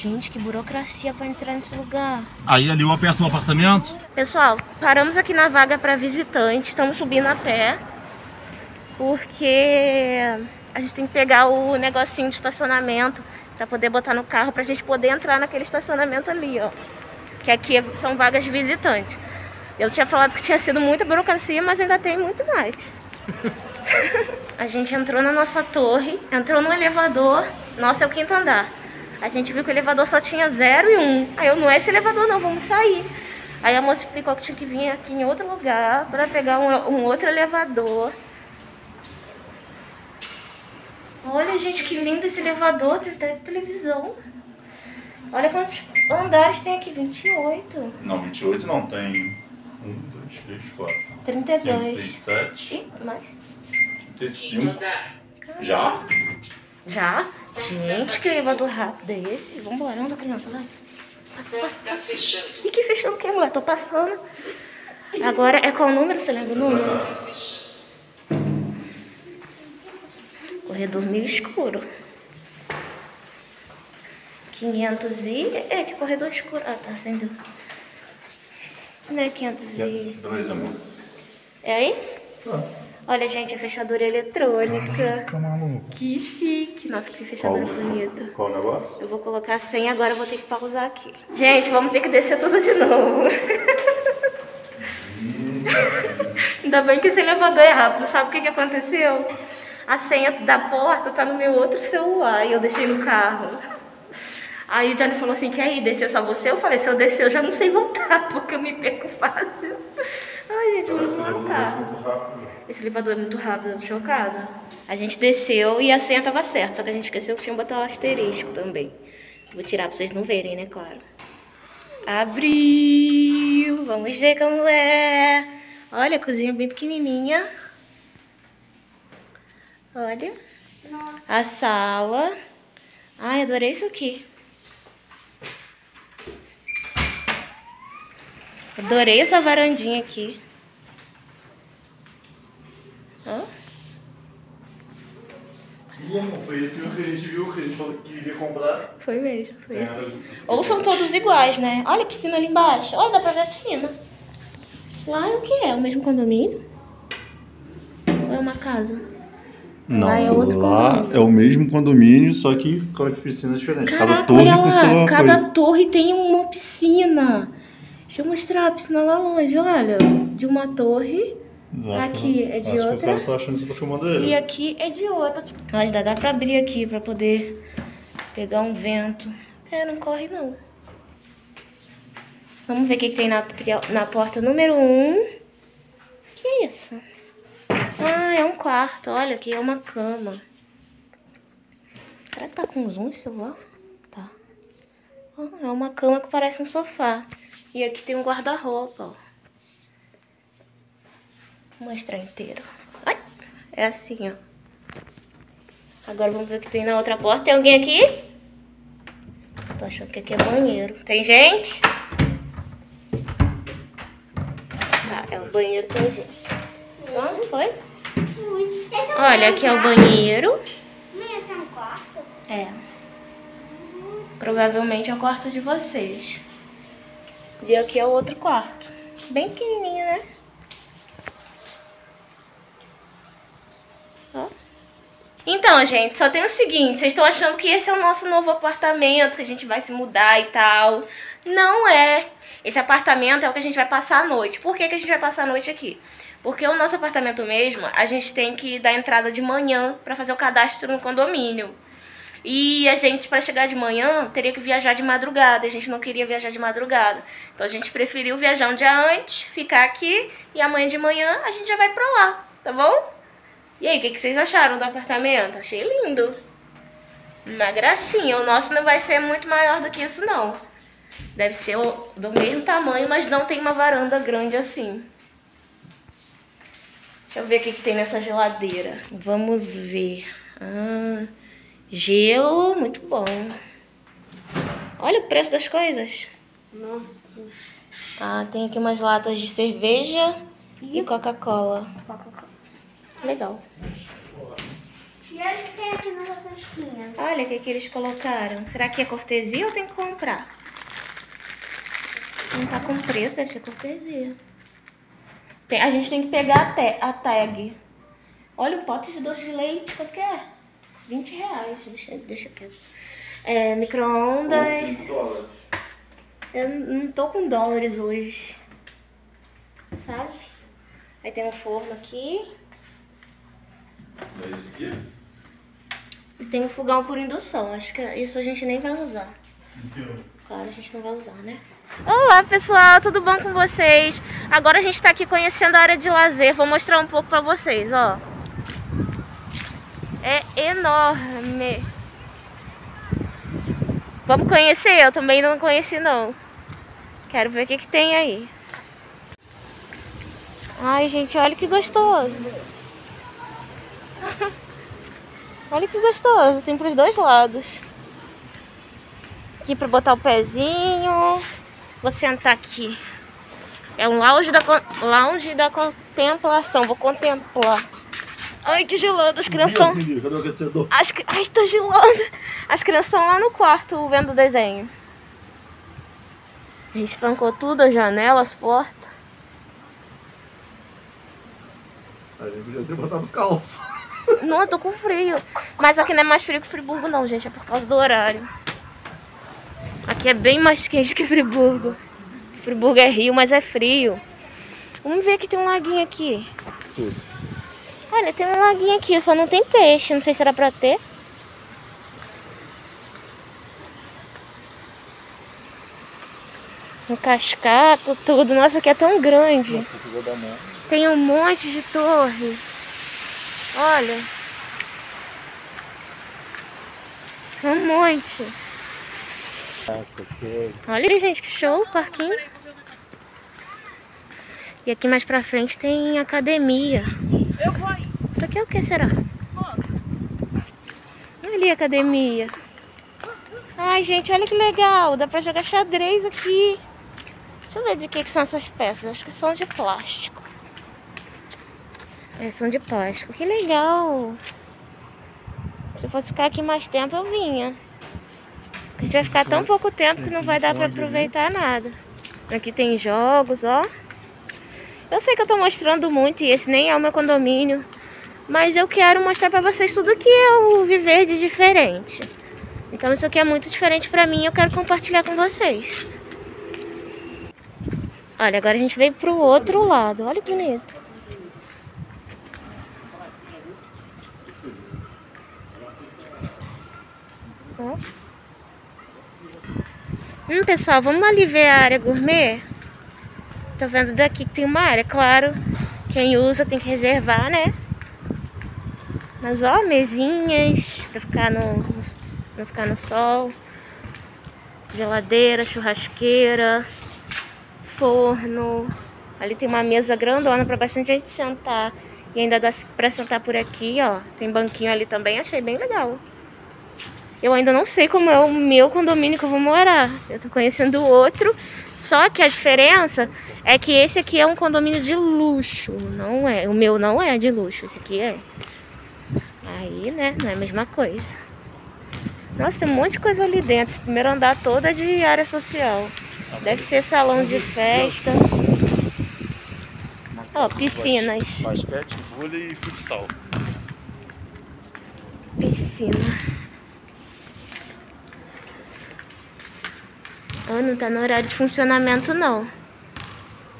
Gente, que burocracia pra entrar nesse lugar. Aí ali eu aperto o apartamento. Pessoal, paramos aqui na vaga para visitante, estamos subindo a pé, porque a gente tem que pegar o negocinho de estacionamento para poder botar no carro, pra gente poder entrar naquele estacionamento ali, ó. Que aqui são vagas de visitante. Eu tinha falado que tinha sido muita burocracia, mas ainda tem muito mais. a gente entrou na nossa torre, entrou no elevador, nossa, é o quinto andar. A gente viu que o elevador só tinha 0 e 1. Um. Aí eu, não é esse elevador não, vamos sair. Aí a moça explicou que tinha que vir aqui em outro lugar para pegar um, um, outro elevador. Olha, gente, que lindo esse elevador. Tem até televisão. Olha quantos andares tem aqui. 28. Não, 28 não. Tem 1, 2, 3, 4. 32. 5, 6, 7. E mais? 35. Já? Já? Gente, que elevador rápido é esse? Vambora, anda criança, vai. Passa, passa, passa. E que fechando o que, mulher? Tô passando. Agora, é qual número? Você lembra o número? Corredor meio escuro. 500 e... É, que corredor escuro. Ah, tá acendendo. Não é 500 e... Dois, amor. É aí? Ah. Olha, gente, a fechadura eletrônica. Caraca, maluco. Que chique. Nossa, que fechadura qual, bonita. Qual o negócio? Eu vou colocar a senha agora, eu vou ter que pausar aqui. Gente, vamos ter que descer tudo de novo. Ainda bem que esse elevador é rápido. Sabe o que, que aconteceu? A senha da porta tá no meu outro celular e eu deixei no carro. Aí o Johnny falou assim, quer ir descer só você? Eu falei, se eu descer eu já não sei voltar, porque eu me perco fácil. Ai, gente, vamos voltar. Esse elevador é muito rápido, eu tô chocada. A gente desceu e a senha tava certa, só que a gente esqueceu que tinha que botar o asterisco também. Vou tirar pra vocês não verem, né, claro. Abriu! Vamos ver como é. Olha, a cozinha bem pequenininha. Olha. Nossa. A sala. Ai, adorei isso aqui. Adorei essa varandinha aqui. Hã? Ih, amor, foi esse que a gente viu, que a gente falou que iria comprar. Foi mesmo, foi É, esse. Ou são todos iguais, né? Olha a piscina ali embaixo. Olha, dá pra ver a piscina. Lá é o que é? O mesmo condomínio? Ou é uma casa? Não, Lá é outro lá condomínio. é o mesmo condomínio, só que com as piscinas diferentes. Caraca, Cada torre olha com lá. sua Cada coisa. torre tem uma piscina. Deixa eu mostrar a piscina lá longe, olha. De uma torre acho aqui que- é de acho outra. que o cara tá achando que você tá filmando ele. e aqui é de outra. Olha, dá, dá pra abrir aqui pra poder pegar um vento. É, não corre não. Vamos ver o que, que tem na, na porta número 1. Um. Que é isso? Ah, é um quarto. Olha, aqui é uma cama. Será que tá com zoom esse celular? Tá. Ah, é uma cama que parece um sofá. E aqui tem um guarda-roupa, ó. Vou mostrar inteiro. Ai, é assim, ó. Agora vamos ver o que tem na outra porta. Tem alguém aqui? Tô achando que aqui é banheiro. Tem gente? Tá, é o banheiro, tem gente. Pronto, foi? Olha, aqui é o banheiro. Esse é um quarto? É. Provavelmente é o quarto de vocês. E aqui é o outro quarto. Bem pequenininho, né? Então, gente, só tem o seguinte, vocês estão achando que esse é o nosso novo apartamento, que a gente vai se mudar e tal. Não é. Esse apartamento é o que a gente vai passar a noite. Por que, que a gente vai passar a noite aqui? Porque o nosso apartamento mesmo, a gente tem que dar entrada de manhã para fazer o cadastro no condomínio. E a gente, para chegar de manhã, teria que viajar de madrugada. A gente não queria viajar de madrugada. Então a gente preferiu viajar um dia antes, ficar aqui e amanhã de manhã a gente já vai pra lá, tá bom? E aí, o que, que vocês acharam do apartamento? Achei lindo. Uma gracinha. O nosso não vai ser muito maior do que isso, não. Deve ser do mesmo tamanho, mas não tem uma varanda grande assim. Deixa eu ver o que, que tem nessa geladeira. Vamos ver. Ah, gelo, muito bom. Olha o preço das coisas. Nossa. Ah, tem aqui umas latas de cerveja e Coca-Cola. Legal. E olha o que tem aqui nessa cestinha. Olha o que, que eles colocaram. Será que é cortesia ou tem que comprar? Não tá com preço, deve ser cortesia. Tem- a gente tem que pegar a, te- a tag. Olha, um pote de doce de leite, quanto que é? 20 reais. Deixa, deixa quieto. É, micro-ondas. dólares. Eu não tô com dólares hoje. Sabe? Aí tem um forno aqui. É isso aqui? E tem um fogão por indução. Acho que isso a gente nem vai usar. Aqui, Claro, a gente não vai usar, né? Olá, pessoal, tudo bom com vocês? Agora a gente tá aqui conhecendo a área de lazer. Vou mostrar um pouco pra vocês, ó. É enorme. Vamos conhecer? Eu também não conheci, não. Quero ver o que, que tem aí. Ai, gente, olha que gostoso. olha que gostoso. Tem pros dois lados. Aqui pra botar o pezinho. Vou sentar aqui. É um lounge da, lounge da contemplação. Vou contemplar. Ai, que gelado. As crianças estão... Cadê o aquecedor? As... Ai, tá gelando. As crianças estão lá no quarto vendo o desenho. A gente trancou tudo, as janelas, as portas. A gente podia ter botado calça. Não, eu tô com frio. Mas aqui não é mais frio que Friburgo, não, gente. É por causa do horário. Aqui é bem mais quente que Friburgo. Friburgo é rio, mas é frio. Vamos ver que tem um laguinho aqui. Tudo. Olha, tem um laguinho aqui, só não tem peixe. Não sei se era pra ter. Um cascato, tudo. Nossa, aqui é tão grande. Nossa. Tem um monte de torre. Olha. Um monte. Olha, gente, que show, parquinho. E aqui mais pra frente tem academia. Isso aqui é o que será? Olha ali a academia. Ai, gente, olha que legal. Dá pra jogar xadrez aqui. Deixa eu ver de que, que são essas peças. Acho que são de plástico. É, são de plástico. Que legal. Se eu fosse ficar aqui mais tempo, eu vinha. A gente vai ficar tão pouco tempo que não vai dar pra aproveitar nada. Aqui tem jogos, ó. Eu sei que eu tô mostrando muito e esse nem é o meu condomínio. Mas eu quero mostrar pra vocês tudo que eu viver de diferente. Então isso aqui é muito diferente pra mim e eu quero compartilhar com vocês. Olha, agora a gente veio pro outro lado. Olha que bonito. Hum, pessoal, vamos ali ver a área gourmet? Tá vendo daqui que tem uma área, claro. Quem usa tem que reservar, né? Mas ó, mesinhas pra ficar no, pra ficar no sol. Geladeira, churrasqueira, forno. Ali tem uma mesa grandona pra bastante gente sentar. E ainda dá pra sentar por aqui, ó. Tem banquinho ali também, achei bem legal. Eu ainda não sei como é o meu condomínio que eu vou morar. Eu tô conhecendo outro. Só que a diferença é que esse aqui é um condomínio de luxo. Não é. O meu não é de luxo. Esse aqui é. Aí, né? Não é a mesma coisa. Nossa, tem um monte de coisa ali dentro. Esse primeiro andar todo é de área social. Deve ser salão de festa. Ó, piscinas. Basquete, vôlei e futsal. Piscina. Oh, não tá no horário de funcionamento não.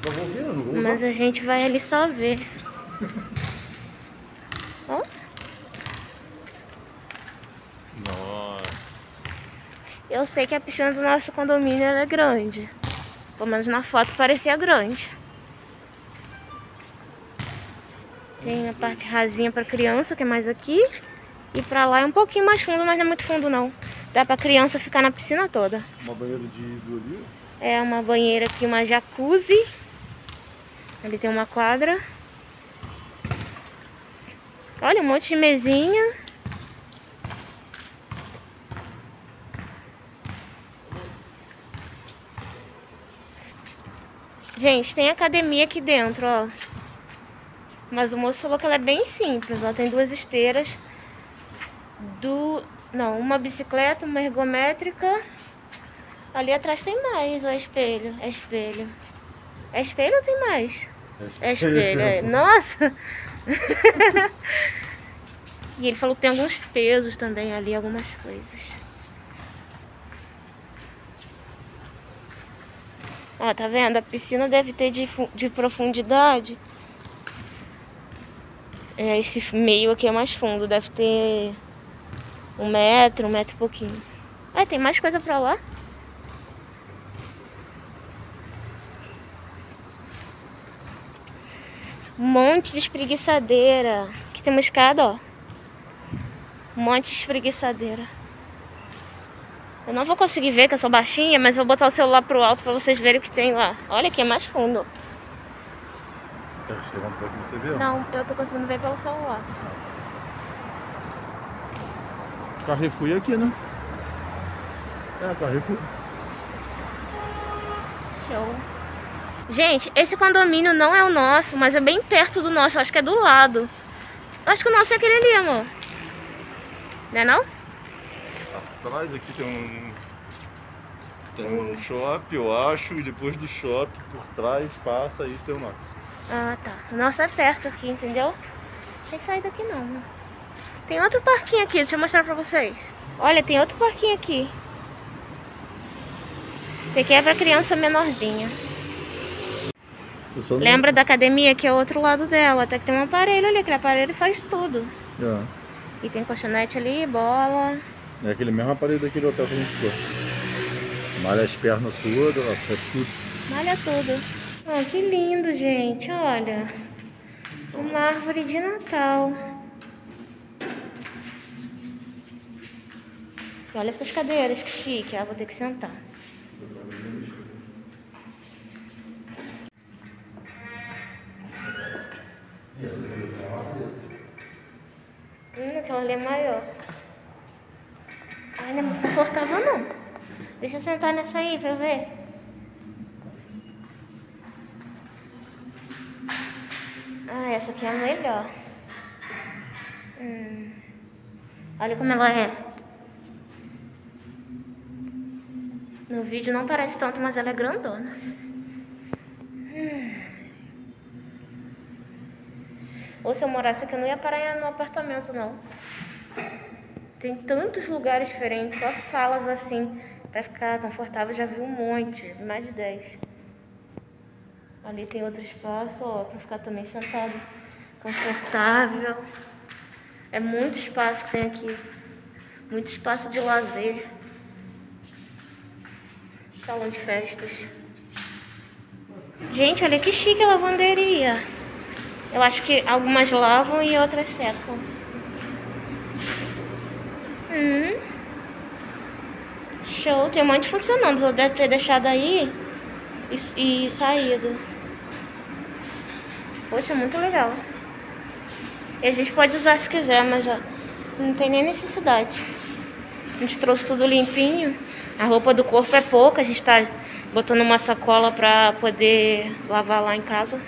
Só vou ver, não vou usar. Mas a gente vai ali só ver. Ó, Nossa. Eu sei que a piscina do nosso condomínio é grande. Pelo menos na foto parecia grande. Tem a parte rasinha pra criança, que é mais aqui. E pra lá é um pouquinho mais fundo, mas não é muito fundo não. Dá pra criança ficar na piscina toda. Uma banheira de vidro ali. É uma banheira aqui, uma jacuzzi. Ali tem uma quadra. Olha, um monte de mesinha. Gente, tem academia aqui dentro, ó. Mas o moço falou que ela é bem simples, ó. Tem duas esteiras. do. Não, uma bicicleta, uma ergométrica. Ali atrás tem mais, o espelho. É espelho. É espelho ou tem mais? É espelho, é. Nossa! e ele falou que tem alguns pesos também ali, algumas coisas. Ó, tá vendo? A piscina deve ter de, de profundidade. É, esse meio aqui é mais fundo, deve ter um metro, um metro e pouquinho. Ah, tem mais coisa pra lá? Um monte de espreguiçadeira. Aqui tem uma escada, ó. Um monte de espreguiçadeira. Eu não vou conseguir ver que eu sou baixinha, mas vou botar o celular pro alto pra vocês verem o que tem lá. Olha aqui, é mais fundo. Pouco você ver? Não, eu tô conseguindo ver pelo celular. Carrefour é aqui, né? É, Carrefour. Show. Gente, esse condomínio não é o nosso, mas é bem perto do nosso. Acho que é do lado. Acho que o nosso é aquele ali, amor. Não é não? Atrás aqui tem um. Tem um shopping, eu acho, e depois do shopping, por trás, passa e tem o nosso. Ah, tá. O nosso é perto aqui, entendeu? Não tem sair daqui não, né? Tem outro parquinho aqui, deixa eu mostrar pra vocês. Olha, tem outro parquinho aqui. Esse aqui é pra criança menorzinha. Não- Lembra da academia que é o outro lado dela? Até que tem um aparelho ali, aquele aparelho faz tudo. É. E tem colchonete ali, bola. É aquele mesmo aparelho daquele hotel que a gente ficou. Malha as pernas todas, faz tudo. Malha tudo. Oh, que lindo, gente. Olha. Uma árvore de Natal. Olha essas cadeiras, que chique. Ah, vou ter que sentar. Hum, aquela ali é maior. Ai, não é muito confortável, não. Deixa eu sentar nessa aí pra ver. Ah, essa aqui é a melhor. Hum. Olha como ela é. No vídeo não parece tanto, mas ela é grandona. Hum. Ou se eu morasse aqui, eu não ia parar no apartamento, não. Tem tantos lugares diferentes, só salas assim, pra ficar confortável. Já vi um monte, mais de 10. Ali tem outro espaço, ó, pra ficar também sentado, confortável. É muito espaço que tem aqui. Muito espaço de lazer. Salão de festas. Gente, olha que chique a lavanderia. Eu acho que algumas lavam e outras secam. Hum. Show, tem um monte funcionando. Só deve ter deixado aí e, e saído. Poxa, muito legal. E a gente pode usar se quiser, mas ó, não tem nem necessidade. A gente trouxe tudo limpinho. A roupa do corpo é pouca, a gente tá botando uma sacola pra poder lavar lá em casa.